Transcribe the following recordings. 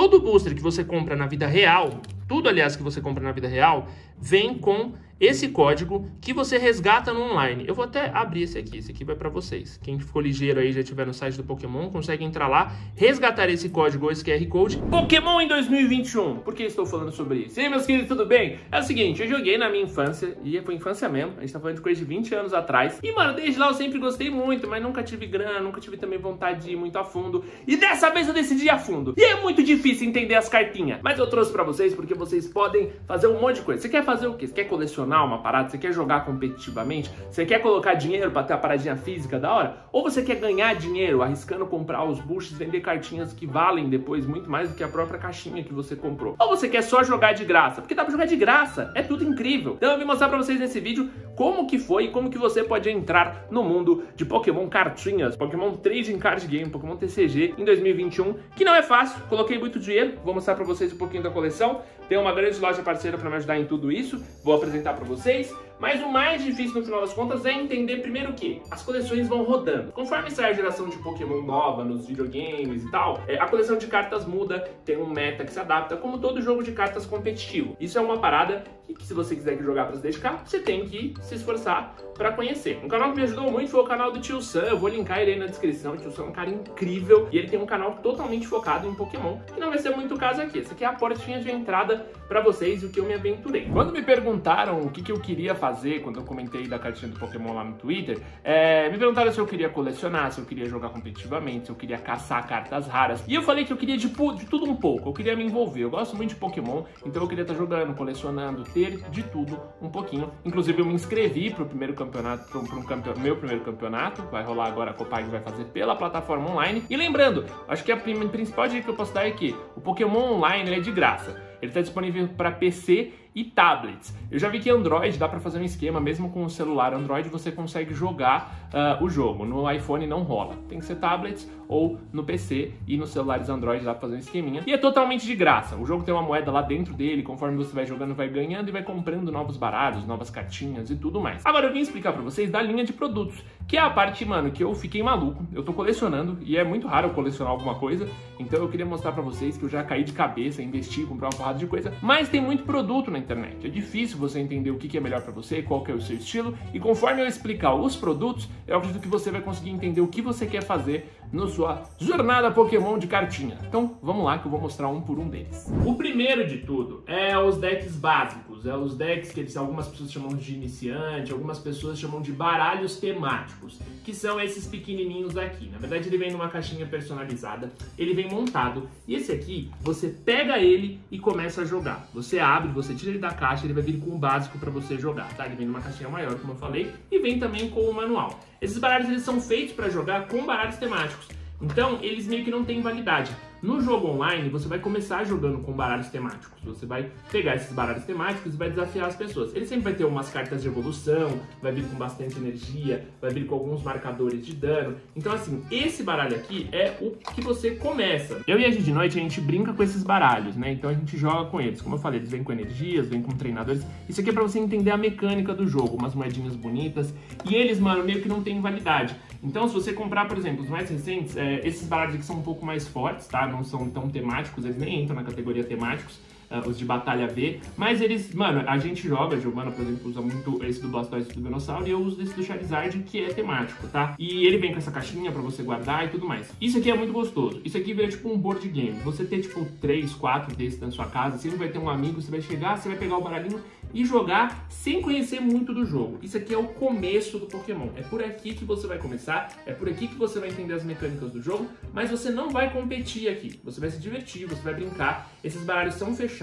todo booster que você compra na vida real, tudo aliás que você compra na vida real, vem com esse código que você resgata no online. Eu vou até abrir esse aqui, esse aqui vai para vocês. Quem ficou ligeiro aí, já estiver no site do Pokémon, consegue entrar lá, resgatar esse código ou esse QR Code. Pokémon em 2021. Por que estou falando sobre isso? E aí, meus queridos, tudo bem? É o seguinte, eu joguei na minha infância, e foi infância mesmo, a gente tá falando de coisa de 20 anos atrás. E, mano, desde lá eu sempre gostei muito, mas nunca tive grana, nunca tive também vontade de ir muito a fundo. E dessa vez eu decidi ir a fundo. E é muito difícil entender as cartinhas. Mas eu trouxe para vocês porque vocês podem fazer um monte de coisa. Você quer fazer o quê? Você quer colecionar uma parada? Você quer jogar competitivamente? Você quer colocar dinheiro para ter a paradinha física da hora? Ou você quer ganhar dinheiro arriscando comprar os boosts, vender cartinhas que valem depois muito mais do que a própria caixinha que você comprou? Ou você quer só jogar de graça? Porque dá pra jogar de graça, é tudo incrível. Então eu vim mostrar pra vocês nesse vídeo como que foi e como que você pode entrar no mundo de Pokémon cartinhas, Pokémon Trading Card Game, Pokémon TCG em 2021, que não é fácil, coloquei muito dinheiro, vou mostrar pra vocês um pouquinho da coleção, tem uma grande loja parceira para me ajudar em tudo isso, vou apresentar para vocês. Mas o mais difícil no final das contas é entender primeiro que as coleções vão rodando. Conforme sai a geração de Pokémon nova nos videogames e tal, é, a coleção de cartas muda, tem um meta que se adapta, como todo jogo de cartas competitivo. Isso é uma parada que, se você quiser jogar para se dedicar, você tem que se esforçar para conhecer. Um canal que me ajudou muito foi o canal do Tio Sam, eu vou linkar ele aí na descrição. O Tio Sam é um cara incrível e ele tem um canal totalmente focado em Pokémon, que não vai ser muito o caso aqui. Essa aqui é a portinha de entrada para vocês e o que eu me aventurei. Quando me perguntaram o que, que eu queria fazer, quando eu comentei da cartinha do Pokémon lá no Twitter, é, me perguntaram se eu queria colecionar, se eu queria jogar competitivamente, se eu queria caçar cartas raras. E eu falei que eu queria de, de tudo um pouco, eu queria me envolver. Eu gosto muito de Pokémon, então eu queria estar jogando, colecionando, ter de tudo um pouquinho. Inclusive eu me inscrevi para o primeiro campeonato, para um campeon... meu primeiro campeonato, vai rolar agora a Copag vai fazer pela plataforma online. E lembrando, acho que a principal dica que eu posso dar é que o Pokémon Online é de graça. Ele está disponível para PC e tablets. Eu já vi que Android dá para fazer um esquema, mesmo com o celular Android você consegue jogar uh, o jogo. No iPhone não rola. Tem que ser tablets ou no PC e nos celulares Android dá para fazer um esqueminha. E é totalmente de graça. O jogo tem uma moeda lá dentro dele, conforme você vai jogando, vai ganhando e vai comprando novos baralhos, novas cartinhas e tudo mais. Agora eu vim explicar para vocês da linha de produtos, que é a parte, mano, que eu fiquei maluco. Eu tô colecionando e é muito raro eu colecionar alguma coisa, então eu queria mostrar para vocês que eu já caí de cabeça, investi, comprar uma porrada de coisa, mas tem muito produto na internet. É difícil você entender o que é melhor para você, qual é o seu estilo, e conforme eu explicar os produtos, eu acredito que você vai conseguir entender o que você quer fazer na sua jornada Pokémon de cartinha. Então, vamos lá que eu vou mostrar um por um deles. O primeiro de tudo é os decks básicos, é os decks que eles, algumas pessoas chamam de iniciante, algumas pessoas chamam de baralhos temáticos, que são esses pequenininhos aqui. Na verdade, ele vem numa caixinha personalizada, ele vem montado, e esse aqui, você pega ele e começa a jogar. Você abre, você tira ele da caixa, ele vai vir com o básico para você jogar, tá? Ele vem numa caixinha maior, como eu falei, e vem também com o manual. Esses baralhos eles são feitos para jogar com baralhos temáticos. Então, eles meio que não têm validade. No jogo online, você vai começar jogando com baralhos temáticos. Você vai pegar esses baralhos temáticos e vai desafiar as pessoas. Ele sempre vai ter umas cartas de evolução, vai vir com bastante energia, vai vir com alguns marcadores de dano. Então, assim, esse baralho aqui é o que você começa. Eu e a de Noite, a gente brinca com esses baralhos, né? Então a gente joga com eles. Como eu falei, eles vêm com energias, vêm com treinadores. Isso aqui é pra você entender a mecânica do jogo, umas moedinhas bonitas. E eles, mano, meio que não tem validade. Então, se você comprar, por exemplo, os mais recentes, é, esses baralhos aqui são um pouco mais fortes, tá? Não são tão temáticos, eles nem entram na categoria temáticos. Uh, os de batalha V, mas eles, mano, a gente joga, a Giovana, por exemplo, usa muito esse do Blastoise e do Venossauro, e eu uso esse do Charizard, que é temático, tá? E ele vem com essa caixinha pra você guardar e tudo mais. Isso aqui é muito gostoso. Isso aqui vira tipo um board game. Você ter, tipo, três, quatro desses na sua casa, você vai ter um amigo, você vai chegar, você vai pegar o baralhinho e jogar sem conhecer muito do jogo. Isso aqui é o começo do Pokémon. É por aqui que você vai começar, é por aqui que você vai entender as mecânicas do jogo, mas você não vai competir aqui. Você vai se divertir, você vai brincar. Esses baralhos são fechados.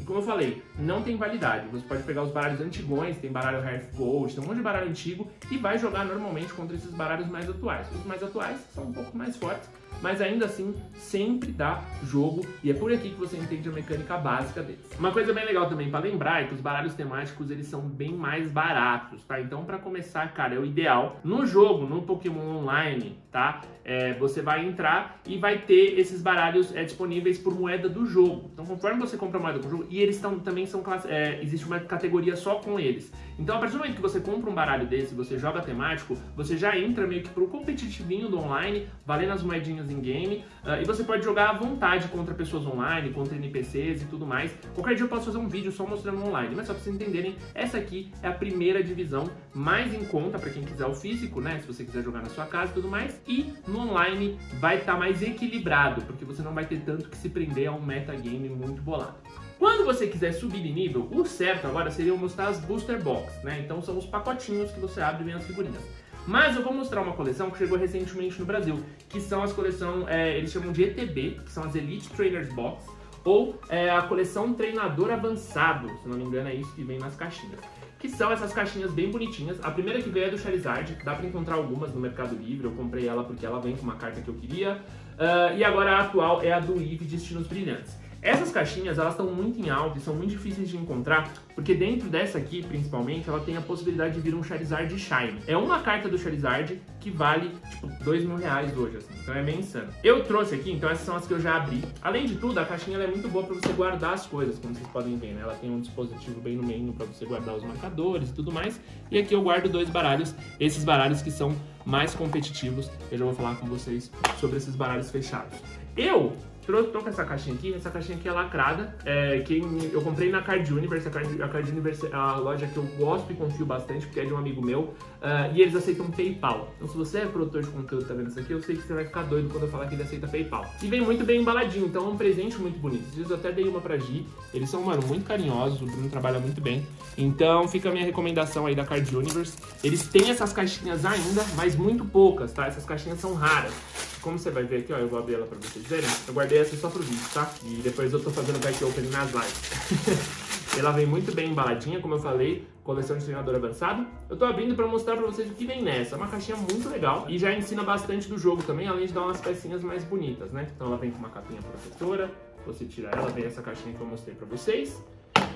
E como eu falei, não tem validade. Você pode pegar os baralhos antigões, tem baralho Hearth Gold, tem um monte de baralho antigo e vai jogar normalmente contra esses baralhos mais atuais. Os mais atuais são um pouco mais fortes, mas ainda assim sempre dá jogo e é por aqui que você entende a mecânica básica deles. Uma coisa bem legal também para lembrar é que os baralhos temáticos eles são bem mais baratos, tá? Então para começar, cara, é o ideal no jogo, no Pokémon Online, tá? É, você vai entrar e vai ter esses baralhos é, disponíveis por moeda do jogo. Então conforme você compra moeda do jogo, e eles tão, também são é, existe uma categoria só com eles. Então a partir do momento que você compra um baralho desse, você joga temático, você já entra meio que pro competitivinho do online, valendo as moedinhas em game. Uh, e você pode jogar à vontade contra pessoas online, contra NPCs e tudo mais. Qualquer dia eu posso fazer um vídeo só mostrando online. Mas só pra vocês entenderem, essa aqui é a primeira divisão mais em conta para quem quiser o físico, né? Se você quiser jogar na sua casa e tudo mais. E no online vai estar tá mais equilibrado, porque você não vai ter tanto que se prender a um metagame muito bolado. Quando você quiser subir de nível, o certo agora seria mostrar as Booster Box, né? Então são os pacotinhos que você abre e vem as figurinhas. Mas eu vou mostrar uma coleção que chegou recentemente no Brasil, que são as coleções, é, eles chamam de ETB, que são as Elite Trainers Box, ou é, a coleção Treinador Avançado, se não me engano é isso que vem nas caixinhas. Que são essas caixinhas bem bonitinhas. A primeira que veio é do Charizard, dá pra encontrar algumas no Mercado Livre, eu comprei ela porque ela vem com uma carta que eu queria. Uh, e agora a atual é a do Eve Destinos Brilhantes. Essas caixinhas, elas estão muito em alta e são muito difíceis de encontrar, porque dentro dessa aqui, principalmente, ela tem a possibilidade de vir um Charizard Shine. É uma carta do Charizard que vale, tipo, dois mil reais hoje, assim. Então é bem insano. Eu trouxe aqui, então essas são as que eu já abri. Além de tudo, a caixinha é muito boa para você guardar as coisas, como vocês podem ver, né? Ela tem um dispositivo bem no meio para você guardar os marcadores e tudo mais. E aqui eu guardo dois baralhos, esses baralhos que são mais competitivos. Eu já vou falar com vocês sobre esses baralhos fechados. Eu Tô com essa caixinha aqui, essa caixinha aqui é lacrada, é, que eu comprei na Card Universe, a Card, a Card Universe é a loja que eu gosto e confio bastante, porque é de um amigo meu, uh, e eles aceitam PayPal. Então se você é produtor de conteúdo tá vendo isso aqui, eu sei que você vai ficar doido quando eu falar que ele aceita PayPal. E vem muito bem embaladinho, então é um presente muito bonito. Às vezes eu até dei uma pra Gi, eles são, mano, muito carinhosos, o Bruno trabalha muito bem. Então fica a minha recomendação aí da Card Universe. Eles têm essas caixinhas ainda, mas muito poucas, tá? Essas caixinhas são raras. Como você vai ver aqui, ó, eu vou abrir ela pra vocês verem. Eu guardei essa só pro vídeo, tá? E depois eu tô fazendo back open nas lives. ela vem muito bem embaladinha, como eu falei, coleção de treinador avançado. Eu tô abrindo para mostrar para vocês o que vem nessa. É uma caixinha muito legal e já ensina bastante do jogo também, além de dar umas pecinhas mais bonitas, né? Então ela vem com uma capinha protetora, você tira ela, vem essa caixinha que eu mostrei para vocês.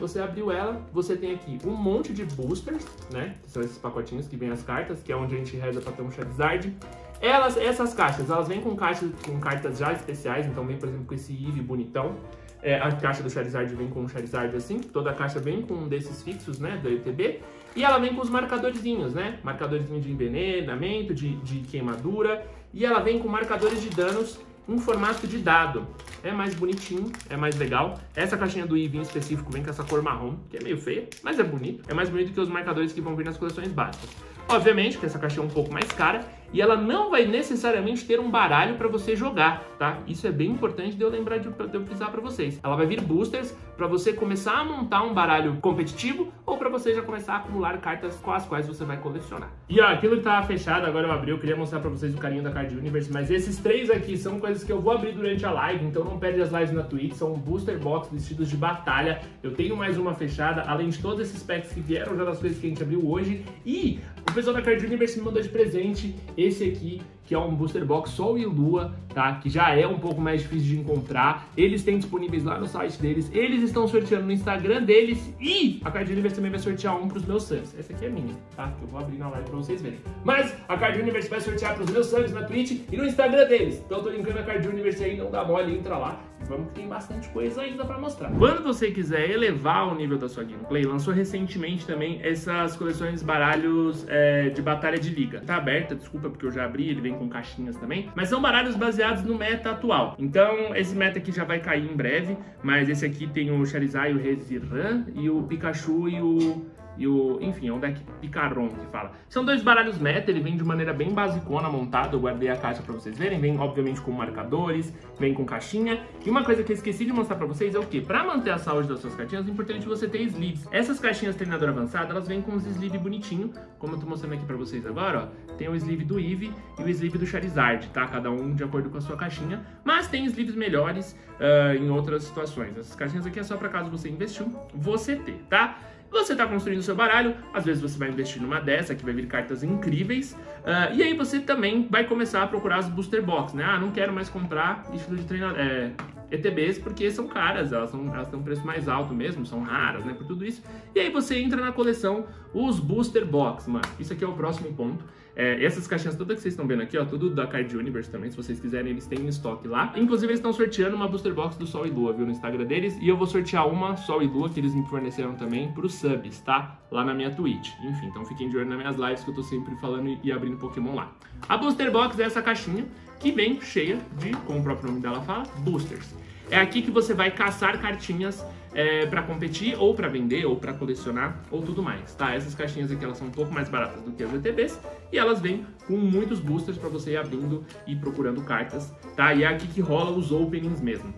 Você abriu ela, você tem aqui um monte de boosters, né? São esses pacotinhos que vem as cartas, que é onde a gente reza para ter um Charizard. Elas, essas caixas, elas vêm com, caixas, com cartas já especiais, então vem, por exemplo, com esse Eevee bonitão. É, a caixa do Charizard vem com um Charizard assim, toda a caixa vem com um desses fixos, né, do ETB. E ela vem com os marcadorzinhos, né, marcadorzinho de envenenamento, de, de queimadura. E ela vem com marcadores de danos em formato de dado. É mais bonitinho, é mais legal. Essa caixinha do Eevee em específico vem com essa cor marrom, que é meio feia, mas é bonito. É mais bonito que os marcadores que vão vir nas coleções básicas. Obviamente que essa caixinha é um pouco mais cara e ela não vai necessariamente ter um baralho para você jogar, tá? Isso é bem importante de eu lembrar de, de eu frisar para vocês. Ela vai vir boosters para você começar a montar um baralho competitivo ou para você já começar a acumular cartas com as quais você vai colecionar. E ó, aquilo que tava fechado, agora eu abri, eu queria mostrar para vocês o carinho da Card Universe, mas esses três aqui são coisas que eu vou abrir durante a live, então não perde as lives na Twitch, são booster box vestidos de batalha. Eu tenho mais uma fechada, além de todos esses packs que vieram já das coisas que a gente abriu hoje. E o pessoal da Card Universe me mandou de presente esse aqui, que é um booster box Sol e Lua, tá? Que já é um pouco mais difícil de encontrar. Eles têm disponíveis lá no site deles. Eles estão sorteando no Instagram deles e a Card Universe também vai sortear um pros meus subs. Essa aqui é minha, tá? Que eu vou abrir na live pra vocês verem. Mas a Card Universe vai sortear pros meus subs na Twitch e no Instagram deles. Então eu tô linkando a Card Universe aí, não dá mole, entra lá. Vamos que tem bastante coisa ainda para mostrar. Quando você quiser elevar o nível da sua gameplay, lançou recentemente também essas coleções baralhos é, de batalha de liga. Tá aberta, desculpa porque eu já abri, ele vem com caixinhas também. Mas são baralhos baseados no meta atual. Então, esse meta aqui já vai cair em breve. Mas esse aqui tem o Charizard, o Reshiram e o Pikachu e o e o, enfim, é um deck Picaron que fala. São dois baralhos meta, ele vem de maneira bem basicona montado, eu guardei a caixa pra vocês verem, vem obviamente com marcadores, vem com caixinha. E uma coisa que eu esqueci de mostrar pra vocês é o que? Pra manter a saúde das suas cartinhas, é importante você ter sleeves. Essas caixinhas treinador avançado, elas vêm com os sleeves bonitinho, como eu tô mostrando aqui pra vocês agora, ó. Tem o sleeve do Eve e o sleeve do Charizard, tá? Cada um de acordo com a sua caixinha. Mas tem sleeves melhores uh, em outras situações. Essas caixinhas aqui é só pra caso você investiu, você ter, tá? Você está construindo seu baralho, às vezes você vai investir numa dessa que vai vir cartas incríveis, uh, e aí você também vai começar a procurar as booster box, né? Ah, não quero mais comprar estilo de treinador, é, ETBs porque são caras, elas, são, elas têm um preço mais alto mesmo, são raras, né? Por tudo isso. E aí você entra na coleção os booster box, mano. Isso aqui é o próximo ponto. É, essas caixinhas todas que vocês estão vendo aqui, ó, tudo da Card Universe também, se vocês quiserem, eles têm em estoque lá. Inclusive, eles estão sorteando uma booster box do Sol e Lua, viu, no Instagram deles. E eu vou sortear uma Sol e Lua, que eles me forneceram também, pros subs, tá? Lá na minha Twitch. Enfim, então fiquem de olho nas minhas lives, que eu tô sempre falando e abrindo Pokémon lá. A booster box é essa caixinha. que vem cheia de, como o próprio nome dela fala, boosters. É aqui que você vai caçar cartinhas é, para competir, ou para vender, ou para colecionar, ou tudo mais, tá? Essas caixinhas aqui, elas são um pouco mais baratas do que as ETBs, e elas vêm com muitos boosters para você ir abrindo e procurando cartas, tá? E é aqui que rola os openings mesmo.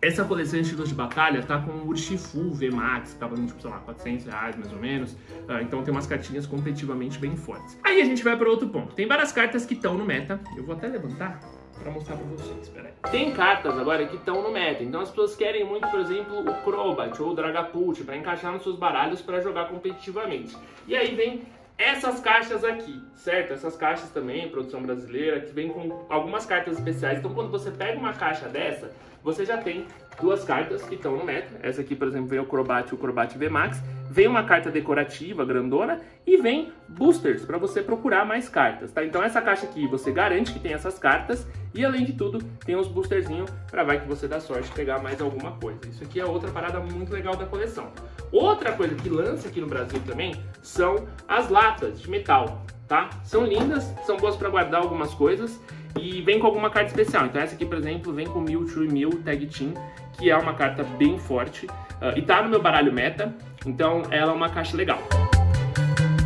Essa coleção de estilos de batalha tá com o Urshifu VMAX, que tá valendo, tipo, sei lá, 400 reais mais ou menos. Uh, então tem umas cartinhas competitivamente bem fortes. Aí a gente vai para outro ponto. Tem várias cartas que estão no meta. Eu vou até levantar para mostrar para vocês, peraí. Tem cartas agora que estão no meta, então as pessoas querem muito, por exemplo, o Crobat ou o Dragapult para encaixar nos seus baralhos para jogar competitivamente. E aí vem essas caixas aqui, certo? Essas caixas também, produção brasileira, que vem com algumas cartas especiais. Então quando você pega uma caixa dessa, você já tem duas cartas que estão no meta. Essa aqui, por exemplo, vem o Crobat e o Crobat VMAX. Vem uma carta decorativa grandona e vem boosters para você procurar mais cartas, tá? Então essa caixa aqui você garante que tem essas cartas e além de tudo tem uns boosterzinhos para vai que você dá sorte de pegar mais alguma coisa. Isso aqui é outra parada muito legal da coleção. Outra coisa que lança aqui no Brasil também são as latas de metal, tá? São lindas, são boas para guardar algumas coisas e vem com alguma carta especial. Então essa aqui, por exemplo, vem com Mewtwo e Mew Tag Team, que é uma carta bem forte. Uh, e tá no meu baralho meta, então ela é uma caixa legal.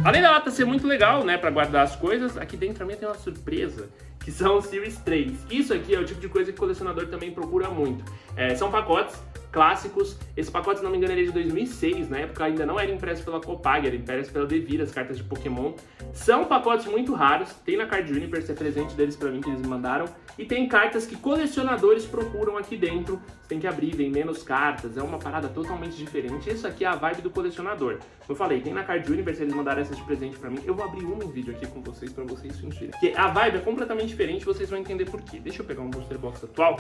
Além da lata ser muito legal, né, para guardar as coisas, aqui dentro também tem uma surpresa, que são Series 3. Isso aqui é o tipo de coisa que o colecionador também procura muito. É, são pacotes clássicos. Esse pacote, se não me engano, ele é de 2006. Na época ainda não era impresso pela Copag, era impresso pela Devir, as cartas de Pokémon. São pacotes muito raros. Tem na Card Universe, é presente deles para mim que eles me mandaram. E tem cartas que colecionadores procuram aqui dentro. Você tem que abrir, vem menos cartas. É uma parada totalmente diferente. Isso aqui é a vibe do colecionador. Como eu falei, tem na Card Universe, eles mandaram essas de presente para mim. Eu vou abrir um vídeo aqui com vocês para vocês sentirem. Porque a vibe é completamente diferente, vocês vão entender por quê. Deixa eu pegar um booster box atual.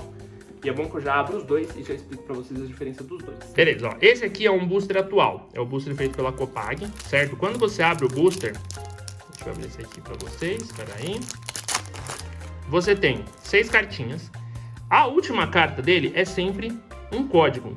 E é bom que eu já abro os dois e já explico pra vocês a diferença dos dois. Beleza, ó. Esse aqui é um booster atual. É o booster feito pela Copag, certo? Quando você abre o booster... Deixa eu abrir esse aqui pra vocês, espera aí. Você tem seis cartinhas. A última carta dele é sempre um código.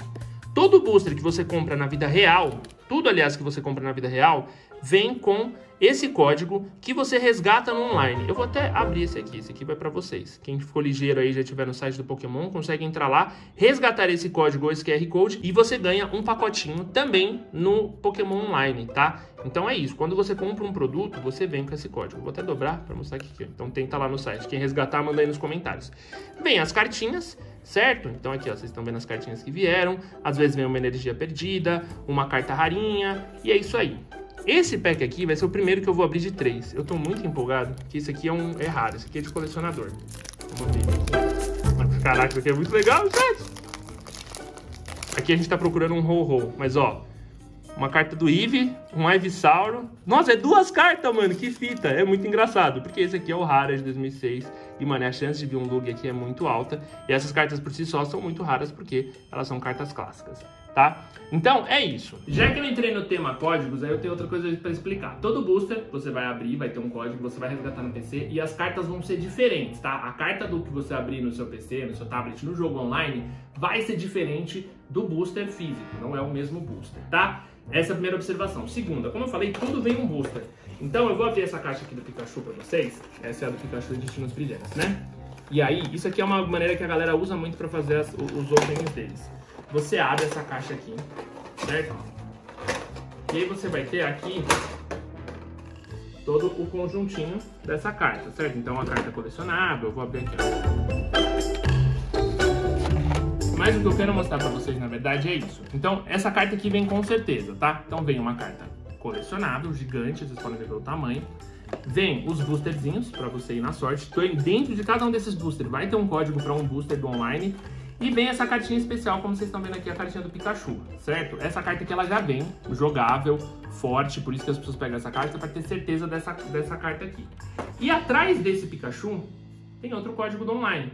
Todo booster que você compra na vida real, tudo aliás que você compra na vida real, vem com esse código que você resgata no online. Eu vou até abrir esse aqui, esse aqui vai para vocês. Quem ficou ligeiro aí, já estiver no site do Pokémon, consegue entrar lá, resgatar esse código ou esse QR Code e você ganha um pacotinho também no Pokémon Online, tá? Então é isso, quando você compra um produto, você vem com esse código. Vou até dobrar para mostrar aqui. Então tenta lá no site. Quem resgatar, manda aí nos comentários. Vem as cartinhas, certo? Então aqui, ó, vocês estão vendo as cartinhas que vieram. Às vezes vem uma energia perdida, uma carta rarinha, e é isso aí. Esse pack aqui vai ser o primeiro que eu vou abrir de três. Eu tô muito empolgado, que esse aqui é um é raro, esse aqui é de colecionador. Vamos abrir. Caraca, isso aqui é muito legal, gente! Aqui a gente tá procurando um Ho-Ho, mas ó, uma carta do Eve, um Ivysauro. Nossa, é duas cartas, mano, que fita. É muito engraçado, porque esse aqui é o raro, de 2006. E, mano, a chance de vir um Lug aqui é muito alta. E essas cartas por si só são muito raras, porque elas são cartas clássicas tá? Então, é isso. Já que eu entrei no tema códigos, aí eu tenho outra coisa para explicar. Todo booster você vai abrir, vai ter um código, você vai resgatar no PC e as cartas vão ser diferentes, tá? A carta do que você abrir no seu PC, no seu tablet, no jogo online, vai ser diferente do booster físico, não é o mesmo booster, tá? Essa é a primeira observação. Segunda, como eu falei, tudo vem um booster. Então eu vou abrir essa caixa aqui do Pikachu para vocês. Essa é a do Pikachu de Destinos Brilhantes, né? E aí, isso aqui é uma maneira que a galera usa muito para fazer as, os openings deles você abre essa caixa aqui, certo? E aí você vai ter aqui todo o conjuntinho dessa carta, certo? Então a carta colecionável, eu vou abrir aqui. Mas o que eu quero mostrar pra vocês, na verdade, é isso. Então, essa carta aqui vem com certeza, tá? Então vem uma carta colecionável, gigante, vocês podem ver pelo tamanho. Vem os boosterzinhos para você ir na sorte. Dentro de cada um desses boosters vai ter um código para um booster do online. E vem essa cartinha especial, como vocês estão vendo aqui, a cartinha do Pikachu, certo? Essa carta aqui ela já vem jogável, forte, por isso que as pessoas pegam essa carta para ter certeza dessa, dessa carta aqui. E atrás desse Pikachu tem outro código do online.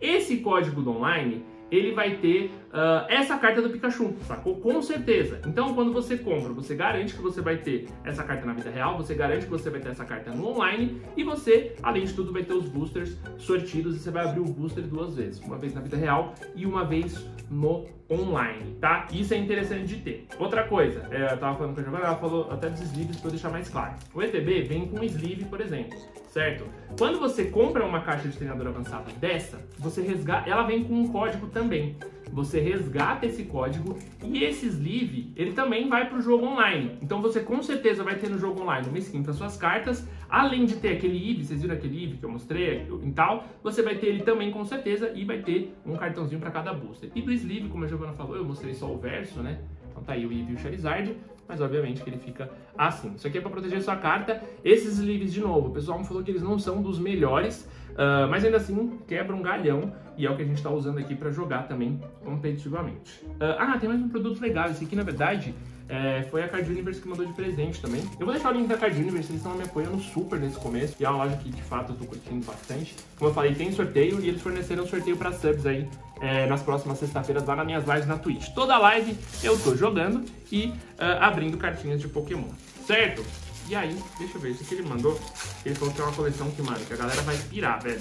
Esse código do online ele vai ter uh, essa carta do Pikachu, sacou? Com certeza. Então, quando você compra, você garante que você vai ter essa carta na vida real, você garante que você vai ter essa carta no online e você, além de tudo, vai ter os boosters sortidos e você vai abrir o booster duas vezes. Uma vez na vida real e uma vez no online, tá? Isso é interessante de ter. Outra coisa, é, eu tava falando com a Giovanna, ela falou até dos sleeves para eu deixar mais claro. O ETB vem com um sleeve, por exemplo, certo? Quando você compra uma caixa de treinador avançada dessa, você resgata, ela vem com um código também. Você resgata esse código e esse sleeve, ele também vai para o jogo online. Então você com certeza vai ter no jogo online uma skin para suas cartas, além de ter aquele IV, vocês viram aquele IV que eu mostrei e tal, você vai ter ele também com certeza e vai ter um cartãozinho para cada booster. E do sleeve, como a Giovanna falou, eu mostrei só o verso, né? Então tá aí o Eevee e o Charizard, mas obviamente que ele fica assim. Isso aqui é para proteger sua carta. Esses sleeves, de novo, o pessoal me falou que eles não são dos melhores, uh, mas ainda assim quebra um galhão e é o que a gente está usando aqui para jogar também competitivamente. Uh, ah, tem mais um produto legal. Esse aqui, na verdade, é, foi a Card Universe que mandou de presente também. Eu vou deixar o link da Card Universe, eles estão me apoiando super nesse começo. E é uma loja que de fato eu tô curtindo bastante. Como eu falei, tem sorteio e eles forneceram sorteio para subs aí é, nas próximas sexta-feiras lá nas minhas lives na Twitch. Toda live eu tô jogando e uh, abrindo cartinhas de Pokémon, certo? E aí, deixa eu ver, isso que ele mandou, ele falou que é uma coleção que, mano, que a galera vai pirar, velho.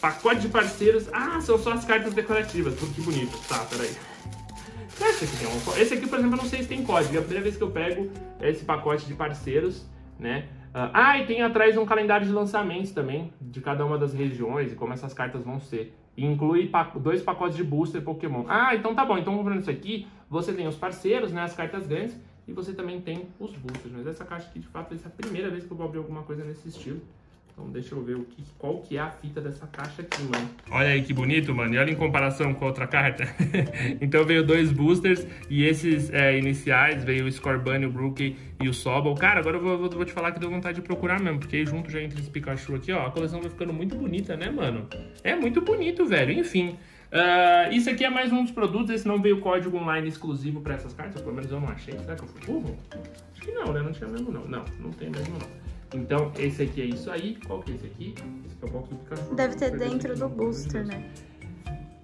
Pacote de parceiros, ah, são só as cartas decorativas, tudo que bonito. Tá, peraí. Esse aqui, tem um, esse aqui, por exemplo, eu não sei se tem código. É a primeira vez que eu pego esse pacote de parceiros, né? Ah, e tem atrás um calendário de lançamentos também, de cada uma das regiões e como essas cartas vão ser. E inclui dois pacotes de booster Pokémon. Ah, então tá bom. Então comprando isso aqui, você tem os parceiros, né? As cartas grandes. E você também tem os boosters. Mas essa caixa aqui, de fato, é a primeira vez que eu vou abrir alguma coisa nesse estilo. Então deixa eu ver o que, qual que é a fita dessa caixa aqui, mano. Olha aí que bonito, mano. E olha em comparação com a outra carta. então veio dois boosters e esses é, iniciais, veio o Scorbunny, o Brookie e o Sobol. Cara, agora eu vou, vou, te falar que deu vontade de procurar mesmo, porque junto já entre esse Pikachu aqui, ó, a coleção vai ficando muito bonita, né, mano? É muito bonito, velho. Enfim... Uh, isso aqui é mais um dos produtos, esse não veio código online exclusivo para essas cartas, pelo menos eu não achei. Será que eu fui burro? Acho que não, né? Não tinha mesmo não. Não, não tem mesmo não. Então, esse aqui é isso aí. Qual que é esse aqui? Esse aqui é o box do Pikachu. Deve ter dentro do booster, né?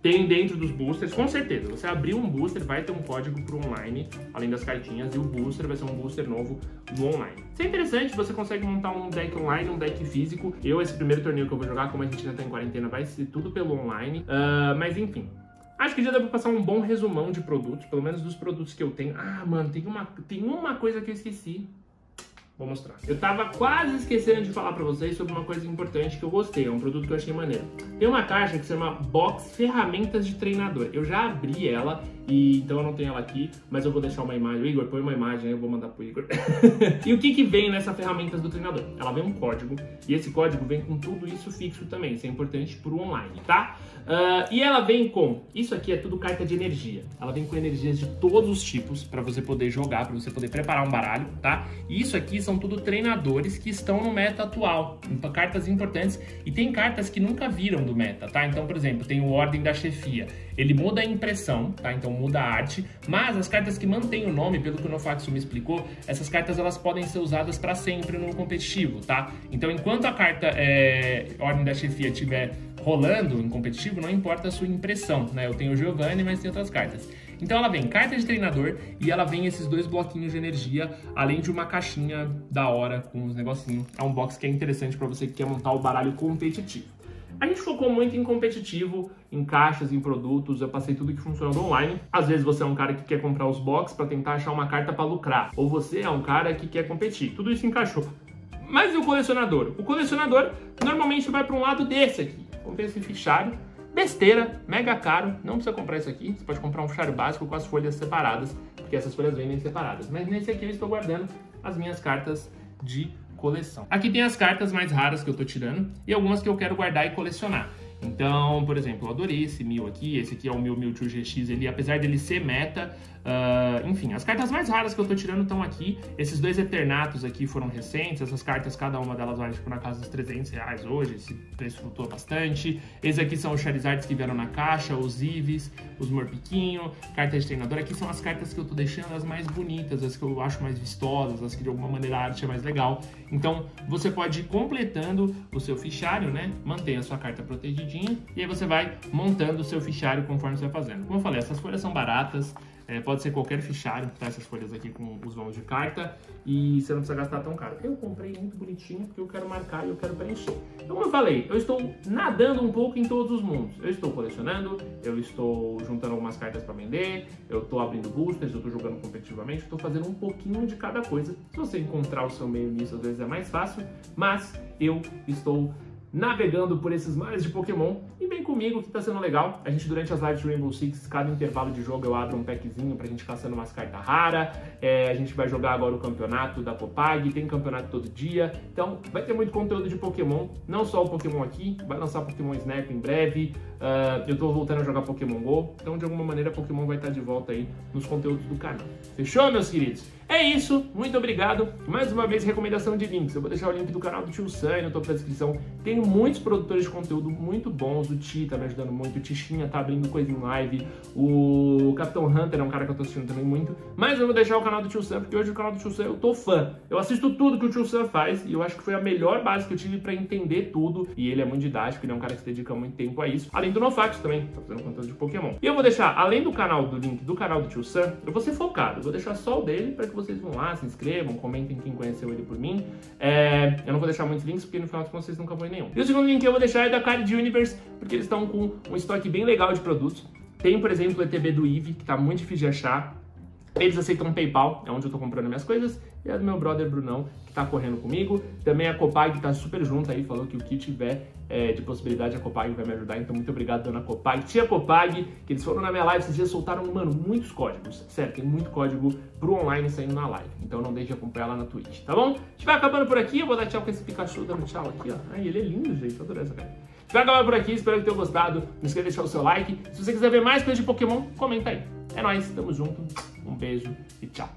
Tem dentro dos boosters, com certeza. Você abrir um booster, vai ter um código pro online, além das cartinhas, e o booster vai ser um booster novo do online. Isso é interessante, você consegue montar um deck online, um deck físico. Eu, esse primeiro torneio que eu vou jogar, como a gente ainda tá em quarentena, vai ser tudo pelo online. Uh, mas enfim, Acho que já dá pra passar um bom resumão de produtos, pelo menos dos produtos que eu tenho. Ah, mano, tem uma, tem uma coisa que eu esqueci. Vou mostrar. Eu tava quase esquecendo de falar pra vocês sobre uma coisa importante que eu gostei, é um produto que eu achei maneiro. Tem uma caixa que se chama Box Ferramentas de Treinador. Eu já abri ela e então eu não tenho ela aqui, mas eu vou deixar uma imagem. Igor, põe uma imagem eu vou mandar pro Igor. e o que que vem nessa ferramentas do treinador? Ela vem um código e esse código vem com tudo isso fixo também. Isso é importante pro online, tá? Uh, e ela vem com, isso aqui é tudo carta de energia. Ela vem com energias de todos os tipos para você poder jogar, para você poder preparar um baralho, tá? E isso aqui são tudo treinadores que estão no meta atual, cartas importantes e tem cartas que nunca viram do meta, tá? Então, por exemplo, tem o Ordem da Chefia. Ele muda a impressão, tá? Então muda a arte, mas as cartas que mantêm o nome, pelo que o Nofaxo me explicou, essas cartas elas podem ser usadas para sempre no competitivo, tá? Então enquanto a carta é, Ordem da Chefia estiver rolando em competitivo, não importa a sua impressão, né? Eu tenho o Giovanni, mas tem outras cartas. Então ela vem carta de treinador e ela vem esses dois bloquinhos de energia, além de uma caixinha da hora com os negocinhos. É um box que é interessante para você que quer montar o baralho competitivo. A gente focou muito em competitivo, em caixas, em produtos, eu passei tudo que funciona online. Às vezes você é um cara que quer comprar os box para tentar achar uma carta para lucrar, ou você é um cara que quer competir. Tudo isso encaixou. Mas e o colecionador? O colecionador normalmente vai para um lado desse aqui. Ver esse fichário. Besteira, mega caro, não precisa comprar isso aqui. Você pode comprar um fichário básico com as folhas separadas, porque essas folhas vendem separadas. Mas nesse aqui eu estou guardando as minhas cartas de coleção. Aqui tem as cartas mais raras que eu tô tirando e algumas que eu quero guardar e colecionar. Então, por exemplo, eu adorei esse Mil aqui, esse aqui é o Mil Mewtwo GX, ele, apesar dele ser meta, Uh, enfim, as cartas mais raras que eu tô tirando estão aqui. Esses dois Eternatos aqui foram recentes. Essas cartas, cada uma delas vale tipo, na casa dos 300 reais hoje. Esse preço bastante. Esses aqui são os Charizards que vieram na caixa, os Ives, os Morpiquinho, cartas de treinador. Aqui são as cartas que eu tô deixando as mais bonitas, as que eu acho mais vistosas, as que de alguma maneira a arte é mais legal. Então, você pode ir completando o seu fichário, né? Mantém a sua carta protegidinha e aí você vai montando o seu fichário conforme você vai fazendo. Como eu falei, essas folhas são baratas. É, pode ser qualquer fichário, tá? Essas folhas aqui com os vãos de carta e você não precisa gastar tão caro. Eu comprei muito bonitinho porque eu quero marcar e eu quero preencher. Então, como eu falei, eu estou nadando um pouco em todos os mundos. Eu estou colecionando, eu estou juntando algumas cartas para vender, eu estou abrindo boosters, eu estou jogando competitivamente, estou fazendo um pouquinho de cada coisa. Se você encontrar o seu meio nisso, às vezes é mais fácil, mas eu estou navegando por esses mares de Pokémon e vem comigo que tá sendo legal. A gente, durante as lives de Rainbow Six, cada intervalo de jogo eu abro um packzinho pra gente caçando umas cartas raras. É, a gente vai jogar agora o campeonato da Copag, tem campeonato todo dia. Então vai ter muito conteúdo de Pokémon, não só o Pokémon aqui, vai lançar Pokémon Snap em breve. Uh, eu tô voltando a jogar Pokémon GO, então de alguma maneira Pokémon vai estar de volta aí nos conteúdos do canal. Fechou, meus queridos? É isso, muito obrigado. Mais uma vez, recomendação de links. Eu vou deixar o link do canal do Tio Sam topo da descrição. Tem muitos produtores de conteúdo muito bons. O Ti tá me ajudando muito, o Tichinha tá abrindo coisa em live, o Capitão Hunter é um cara que eu tô assistindo também muito. Mas eu vou deixar o canal do Tio Sam, porque hoje o canal do Tio Sam eu tô fã. Eu assisto tudo que o Tio Sam faz e eu acho que foi a melhor base que eu tive para entender tudo. E ele é muito didático, ele é um cara que se dedica muito tempo a isso. Além do Nofax também, tá fazendo conteúdo de Pokémon. E eu vou deixar, além do canal do link do canal do Tio Sam, eu vou ser focado. Eu vou deixar só o dele para que vocês vão lá, se inscrevam, comentem quem conheceu ele por mim. É, eu não vou deixar muitos links, porque no final de contas vocês nunca vão em nenhum. E o segundo link que eu vou deixar é da Card Universe, porque eles estão com um estoque bem legal de produtos. Tem, por exemplo, o ETB do Eve, que tá muito difícil de achar. Eles aceitam PayPal, é onde eu tô comprando minhas coisas. E a do meu brother Brunão, que tá correndo comigo. Também a Copag tá super junto aí, falou que o que tiver é, de possibilidade a Copag vai me ajudar. Então, muito obrigado, dona Copag. Tia Copag, que eles foram na minha live esses dias, soltaram, mano, muitos códigos. Sério, tem muito código pro online saindo na live. Então, não deixe de acompanhar lá na Twitch, tá bom? A gente vai acabando por aqui. Eu vou dar tchau com esse Pikachu dando tchau aqui, ó. Ai, ele é lindo, gente. Eu adorei essa cara. Vai acabar por aqui, espero que tenham gostado. Não esqueça de deixar o seu like. Se você quiser ver mais coisas de Pokémon, comenta aí. É nóis, tamo junto. Um beijo e tchau.